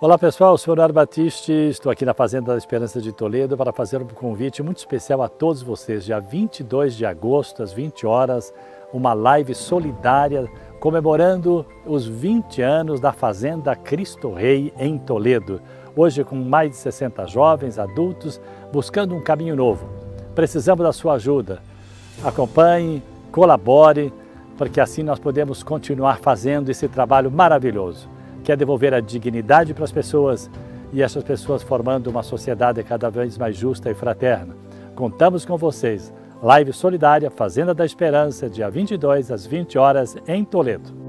Olá pessoal, sou Leonardo Batiste, estou aqui na Fazenda da Esperança de Toledo para fazer um convite muito especial a todos vocês. Dia 22 de agosto, às 20 horas, uma live solidária comemorando os 20 anos da Fazenda Cristo Rei em Toledo. Hoje com mais de 60 jovens, adultos, buscando um caminho novo. Precisamos da sua ajuda. Acompanhe, colabore, porque assim nós podemos continuar fazendo esse trabalho maravilhoso quer devolver a dignidade para as pessoas e essas pessoas formando uma sociedade cada vez mais justa e fraterna. Contamos com vocês. Live solidária Fazenda da Esperança, dia 22 às 20 horas em Toledo.